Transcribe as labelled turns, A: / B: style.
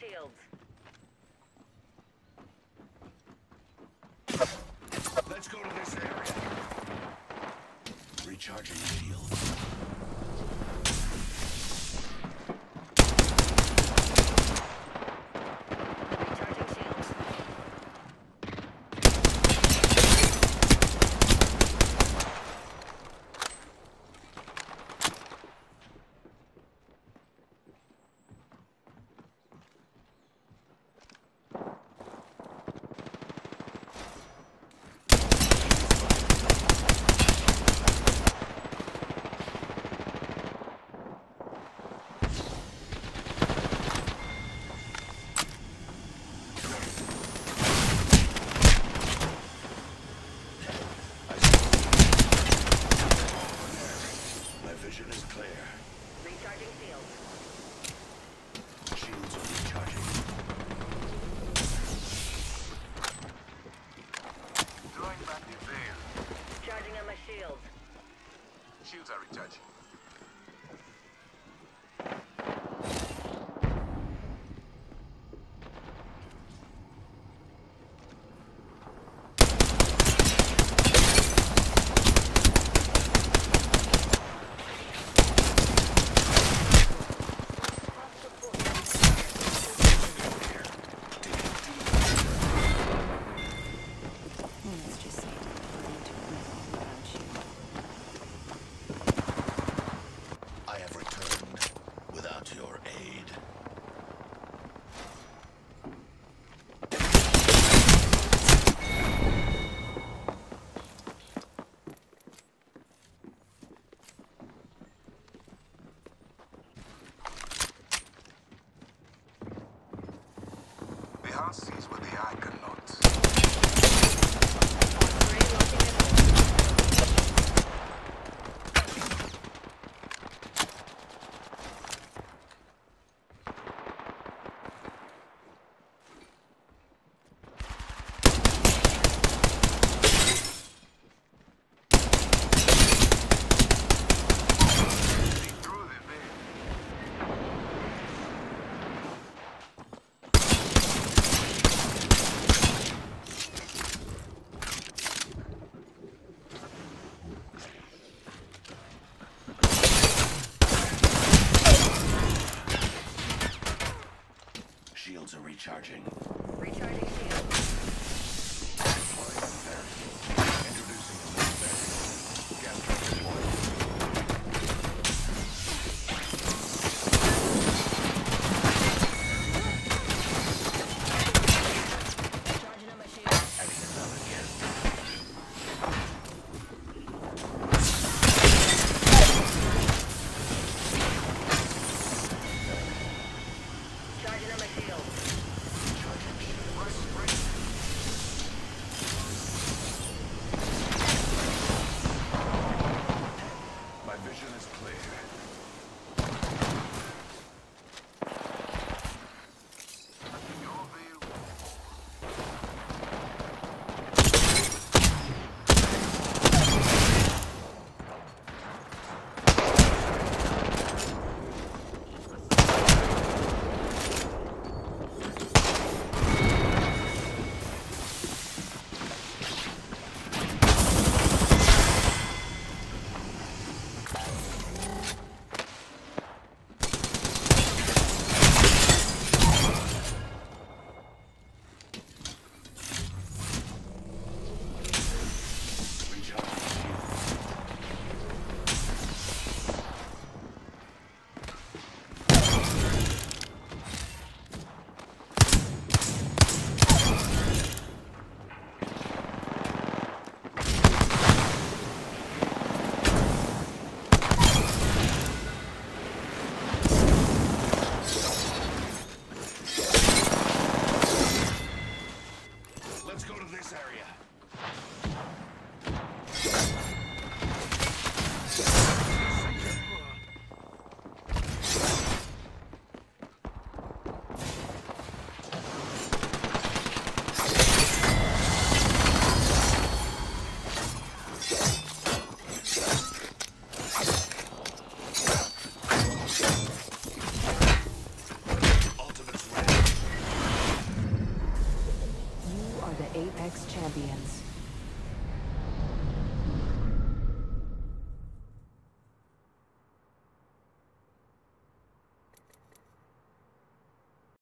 A: shields.
B: Shields are recharging.
A: the
C: Argonauts. shields
A: are recharging.
B: Recharging
C: shields. clear. this
B: area. Apex Champions.